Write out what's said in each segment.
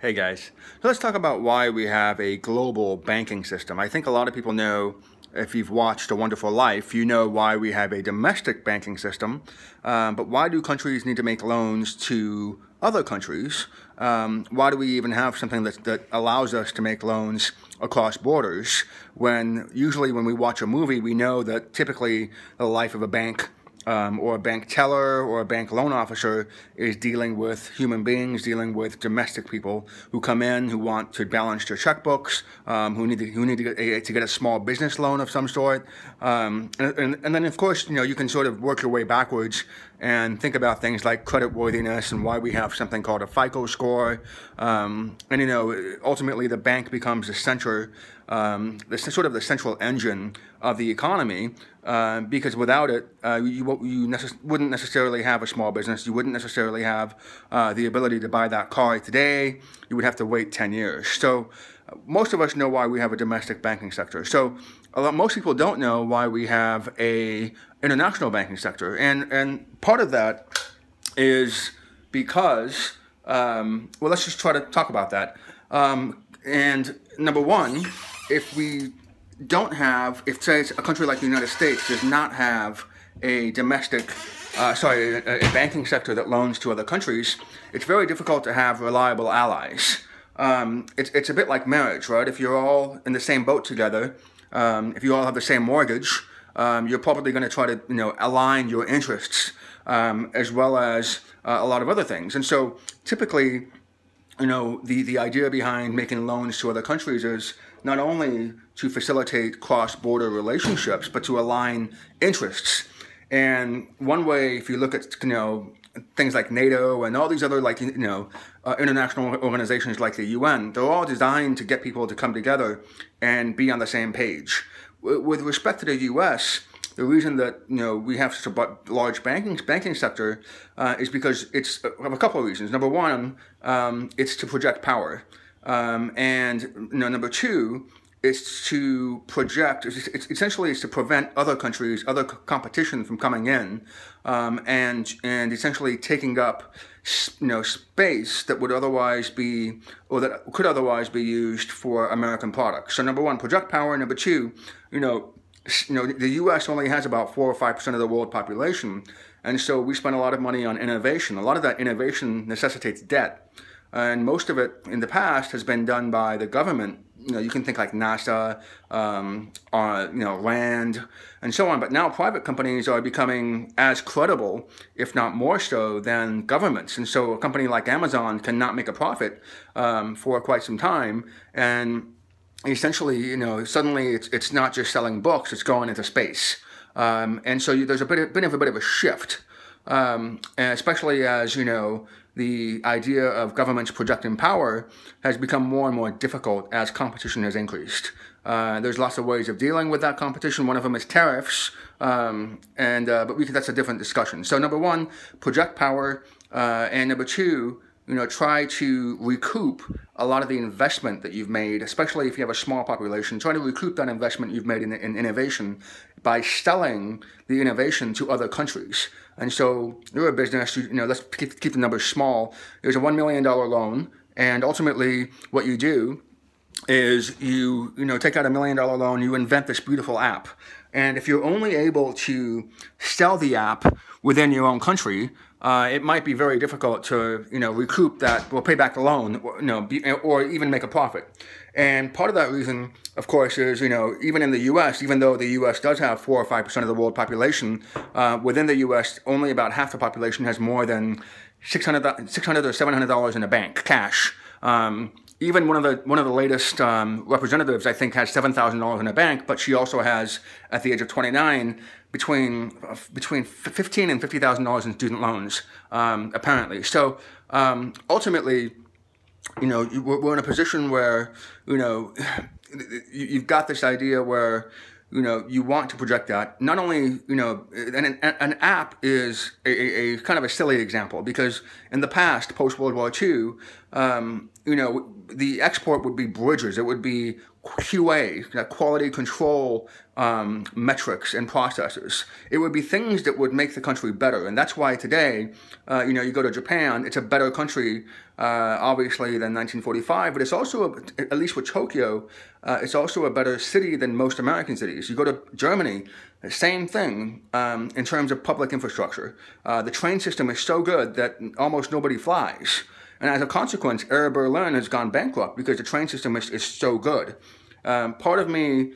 Hey guys, so let's talk about why we have a global banking system. I think a lot of people know, if you've watched A Wonderful Life, you know why we have a domestic banking system. Um, but why do countries need to make loans to other countries? Um, why do we even have something that, that allows us to make loans across borders when usually when we watch a movie, we know that typically the life of a bank um, or a bank teller or a bank loan officer is dealing with human beings, dealing with domestic people who come in who want to balance their checkbooks, um, who need to, who need to get, a, to get a small business loan of some sort, um, and, and, and then of course you know you can sort of work your way backwards and think about things like credit worthiness and why we have something called a FICO score, um, and you know ultimately the bank becomes the center, um, the sort of the central engine of the economy. Uh, because without it, uh, you, you necess wouldn't necessarily have a small business. You wouldn't necessarily have uh, the ability to buy that car today. You would have to wait 10 years. So uh, most of us know why we have a domestic banking sector. So lot, most people don't know why we have a international banking sector. And, and part of that is because, um, well, let's just try to talk about that. Um, and number one, if we don't have, if say a country like the United States does not have a domestic, uh, sorry, a, a, banking sector that loans to other countries, it's very difficult to have reliable allies. Um, it's, it's a bit like marriage, right? If you're all in the same boat together, um, if you all have the same mortgage, um, you're probably going to try to, you know, align your interests um, as well as uh, a lot of other things. And so typically, you know, the, the idea behind making loans to other countries is not only to facilitate cross-border relationships, but to align interests. And one way, if you look at, you know, things like NATO and all these other like, you know, uh, international organizations like the UN, they're all designed to get people to come together and be on the same page. With respect to the U.S., the reason that you know we have such a large banking banking sector uh, is because it's uh, a couple of reasons. Number one, um, it's to project power. Um, and you know, number two is to project, it's, it's essentially it's to prevent other countries, other competition from coming in um, and, and essentially taking up you know, space that would otherwise be, or that could otherwise be used for American products. So number one, project power. Number two, you know, you know, the U.S. only has about four or five percent of the world population, and so we spend a lot of money on innovation. A lot of that innovation necessitates debt and most of it in the past has been done by the government. You know, you can think like NASA, um, uh, you know, land, and so on. But now private companies are becoming as credible, if not more so, than governments. And so a company like Amazon cannot make a profit um, for quite some time. And essentially, you know, suddenly it's, it's not just selling books, it's going into space. Um, and so you, there's a bit, of, bit of a bit of a shift, um, especially as, you know, the idea of governments projecting power has become more and more difficult as competition has increased. Uh, there's lots of ways of dealing with that competition. One of them is tariffs, um, and uh, but we, that's a different discussion. So number one, project power, uh, and number two, you know, try to recoup a lot of the investment that you've made, especially if you have a small population, try to recoup that investment you've made in, in innovation by selling the innovation to other countries. And so you're a business, you, you know, let's keep, keep the numbers small. There's a $1 million loan, and ultimately what you do is you, you know, take out a million dollar loan, you invent this beautiful app. And if you're only able to sell the app within your own country, uh, it might be very difficult to you know recoup that or pay back the loan or, you know be, or even make a profit. And part of that reason of course is you know even in the US even though the US does have 4 or 5 percent of the world population uh, within the US only about half the population has more than 600, 600 or 700 dollars in a bank cash. Um, even one of the one of the latest um, representatives, I think, has seven thousand dollars in a bank, but she also has, at the age of twenty nine, between uh, between fifteen and fifty thousand dollars in student loans, um, apparently. So um, ultimately, you know, we're, in a position where you know you've got this idea where you know you want to project that. Not only you know, an, an app is a, a, a kind of a silly example because in the past, post World War II, um, you know, the export would be bridges. It would be QA, quality control um, metrics and processes. It would be things that would make the country better. And that's why today, uh, you know, you go to Japan, it's a better country uh, obviously, than 1945, but it's also, a, at least with Tokyo, uh, it's also a better city than most American cities. You go to Germany, same thing um, in terms of public infrastructure. Uh, the train system is so good that almost nobody flies. And as a consequence, Air Berlin has gone bankrupt because the train system is, is so good. Um, part of me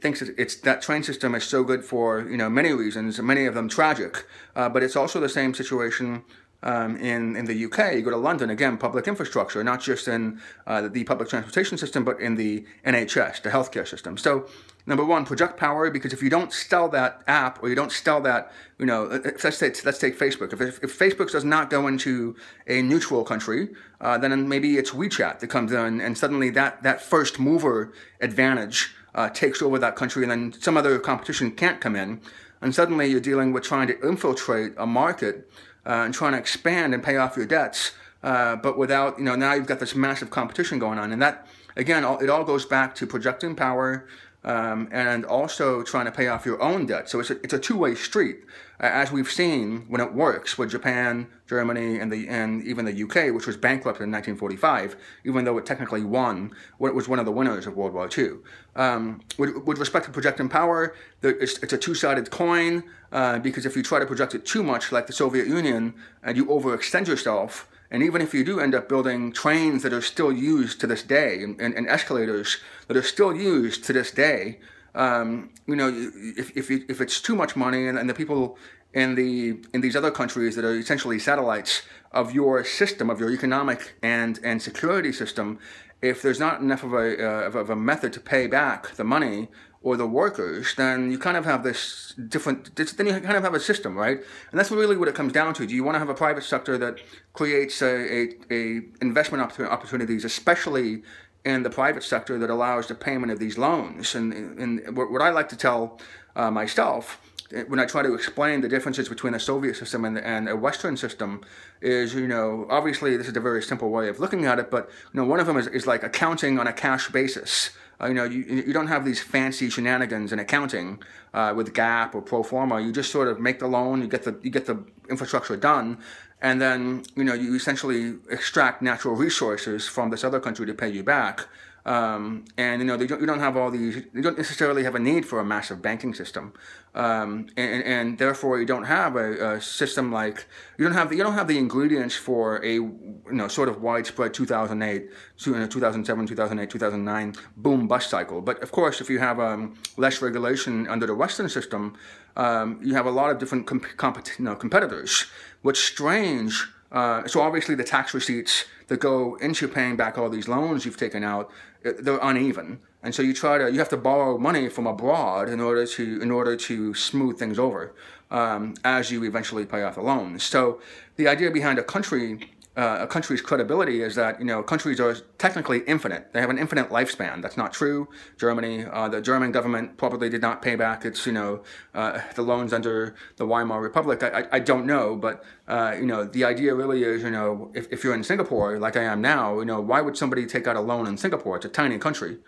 thinks it's that train system is so good for you know many reasons, many of them tragic. Uh, but it's also the same situation um, in in the UK. You go to London again, public infrastructure, not just in uh, the public transportation system, but in the NHS, the healthcare system. So. Number one, project power because if you don't sell that app or you don't sell that, you know, uh, uh, let's take, let's take Facebook. If, if Facebook does not go into a neutral country, uh, then maybe it's WeChat that comes in and suddenly that, that first mover advantage uh, takes over that country and then some other competition can't come in. And suddenly you're dealing with trying to infiltrate a market uh, and trying to expand and pay off your debts. Uh, but without, you know, now you've got this massive competition going on. And that, again, all, it all goes back to projecting power, um, and also trying to pay off your own debt. So it's a, it's a two-way street, as we've seen when it works with Japan, Germany, and the and even the UK, which was bankrupt in 1945, even though it technically won, it was one of the winners of World War II. Um, with, with, respect to projecting power, it's, it's, a two-sided coin uh, because if you try to project it too much, like the Soviet Union, and you overextend yourself, and even if you do end up building trains that are still used to this day and, and, and escalators that are still used to this day, um, you know, if, if, if it's too much money and, and the people in the in these other countries that are essentially satellites of your system, of your economic and and security system, if there's not enough of a uh, of a method to pay back the money or the workers, then you kind of have this different, then you kind of have a system, right? And that's really what it comes down to. Do you want to have a private sector that creates a, a, a investment opportunities, especially in the private sector that allows the payment of these loans? And, and what I like to tell uh, myself when I try to explain the differences between a Soviet system and, and a Western system is, you know, obviously this is a very simple way of looking at it, but, you know, one of them is, is like accounting on a cash basis. Uh, you know, you, you don't have these fancy shenanigans in accounting uh, with GAAP or pro forma. You just sort of make the loan, you get the you get the infrastructure done, and then you know you essentially extract natural resources from this other country to pay you back. Um, and you know, they don't, you don't have all these, you don't necessarily have a need for a massive banking system. Um, and, and, therefore you don't have a, a, system like, you don't have, the, you don't have the ingredients for a, you know, sort of widespread 2008, 2007, 2008, 2009 boom bust cycle. But of course, if you have um, less regulation under the Western system, um, you have a lot of different comp- comp- you know, competitors. What's strange uh, so obviously the tax receipts that go into paying back all these loans you've taken out, uh, they're uneven. And so you try to, you have to borrow money from abroad in order to, in order to smooth things over um, as you eventually pay off the loans. So the idea behind a country uh, a country's credibility is that you know countries are technically infinite. They have an infinite lifespan. That's not true. Germany, uh, the German government probably did not pay back its you know uh, the loans under the Weimar Republic. I, I, I don't know, but uh, you know the idea really is you know if, if you're in Singapore like I am now, you know why would somebody take out a loan in Singapore? It's a tiny country.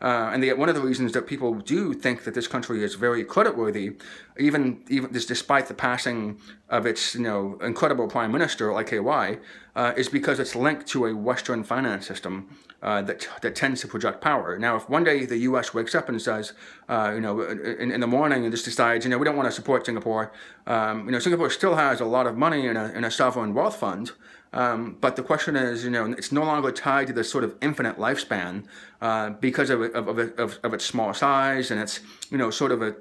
Uh, and the, one of the reasons that people do think that this country is very creditworthy, even even despite the passing of its you know incredible prime minister LKY, uh, is because it's linked to a Western finance system uh, that that tends to project power. Now, if one day the U.S. wakes up and says, uh, you know, in, in, the morning and just decides, you know, we don't want to support Singapore, um, you know, Singapore still has a lot of money in a in a sovereign wealth fund. Um, but the question is, you know, it's no longer tied to this sort of infinite lifespan uh, because of, of, of, of, its small size and its, you know, sort of a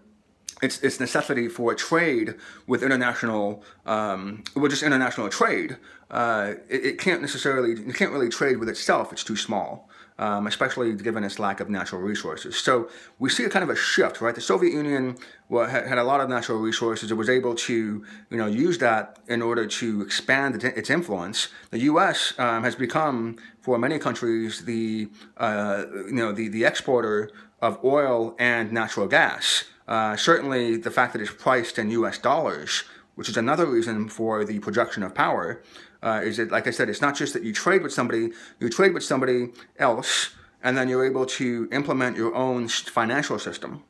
its, its necessity for a trade with international, um, with just international trade. Uh, it, it, can't necessarily, it can't really trade with itself. It's too small um, especially given its lack of natural resources. So we see a kind of a shift, right? The Soviet Union had, a lot of natural resources. It was able to, you know, use that in order to expand its influence. The U.S. Um, has become, for many countries, the, uh, you know, the, the exporter of oil and natural gas. Uh, certainly, the fact that it's priced in U.S. dollars, which is another reason for the projection of power, uh, is it like I said, it's not just that you trade with somebody, you trade with somebody else, and then you're able to implement your own financial system.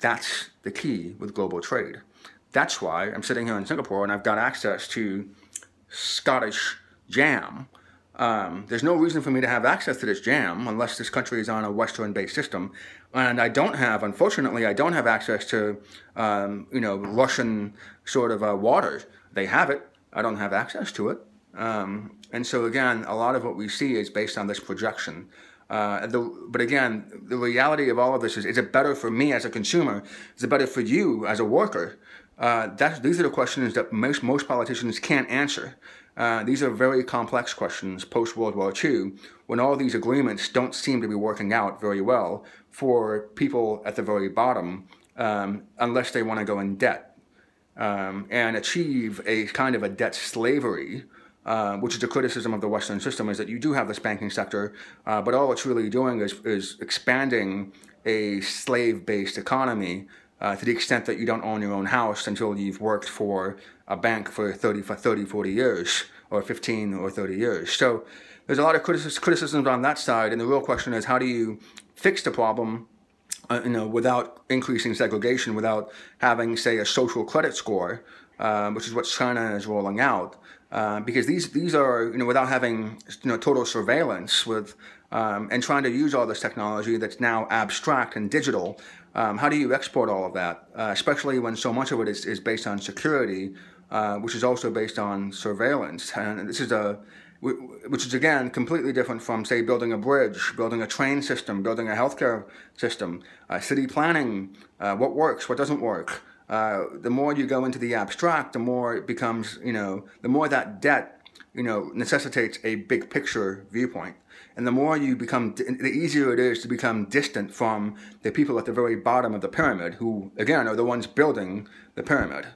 That's the key with global trade. That's why I'm sitting here in Singapore and I've got access to Scottish jam Um, there's no reason for me to have access to this jam unless this country is on a Western-based system, and I don't have, unfortunately, I don't have access to, um, you know, Russian sort of uh, waters. They have it. I don't have access to it. Um, and so again, a lot of what we see is based on this projection. Uh, the, but again, the reality of all of this is, is it better for me as a consumer? Is it better for you as a worker? Uh, these are the questions that most, most politicians can't answer. Uh, these are very complex questions post World War II, when all these agreements don't seem to be working out very well for people at the very bottom, um, unless they want to go in debt um, and achieve a kind of a debt slavery uh, which is a criticism of the Western system, is that you do have this banking sector, uh, but all it's really doing is, is expanding a slave-based economy uh, to the extent that you don't own your own house until you've worked for a bank for 30, for 30 40 years, or 15 or 30 years. So there's a lot of criticisms on that side, and the real question is how do you fix the problem uh, you know, without increasing segregation, without having, say, a social credit score, uh, which is what China is rolling out. Uh, because these these are you know without having you know total surveillance with um, and trying to use all this technology that's now abstract and digital. Um, how do you export all of that, uh, especially when so much of it is, is based on security, uh, which is also based on surveillance? And this is a which is again completely different from say building a bridge, building a train system, building a healthcare system, uh, city planning, uh, what works, what doesn't work. Uh, the more you go into the abstract, the more it becomes, you know, the more that debt, you know, necessitates a big picture viewpoint. And the more you become, the easier it is to become distant from the people at the very bottom of the pyramid, who, again, are the ones building the pyramid.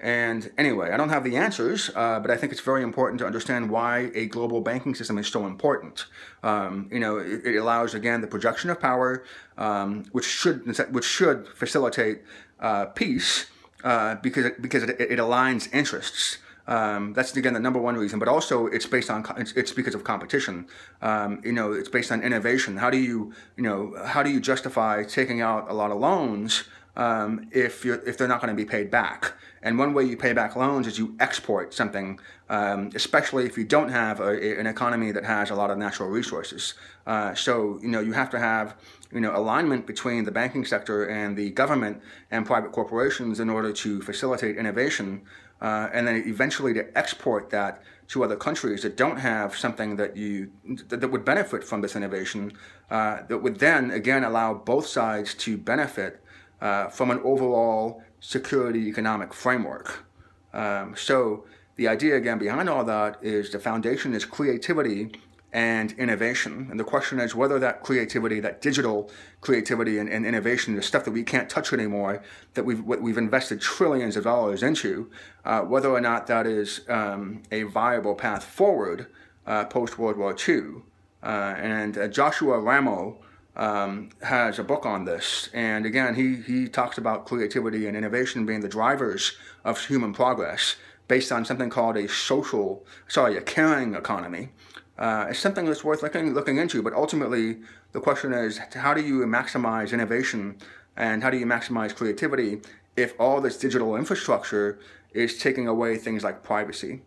And anyway, I don't have the answers, uh, but I think it's very important to understand why a global banking system is so important. Um, you know, it, it, allows again the projection of power, um, which should which should facilitate uh, peace uh, because it, because it, it aligns interests. Um, that's again the number one reason, but also it's based on it's, it's because of competition. Um, you know, it's based on innovation. How do you you know how do you justify taking out a lot of loans um, if you're if they're not going to be paid back? And one way you pay back loans is you export something, um, especially if you don't have a, an economy that has a lot of natural resources. Uh, so, you know, you have to have, you know, alignment between the banking sector and the government and private corporations in order to facilitate innovation uh, and then eventually to export that to other countries that don't have something that you that, that would benefit from this innovation uh, that would then again allow both sides to benefit uh, from an overall security economic framework. Um, so the idea again behind all that is the foundation is creativity and innovation. And the question is whether that creativity, that digital creativity and, and innovation, the stuff that we can't touch anymore, that we've, we've invested trillions of dollars into, uh, whether or not that is um, a viable path forward uh, post-World War II. Uh, and uh, Joshua Ramo, um, has a book on this. And again, he, he talks about creativity and innovation being the drivers of human progress based on something called a social, sorry, a caring economy. Uh, it's something that's worth looking, looking into, but ultimately the question is how do you maximize innovation and how do you maximize creativity if all this digital infrastructure is taking away things like privacy?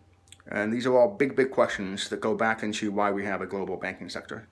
And these are all big, big questions that go back into why we have a global banking sector.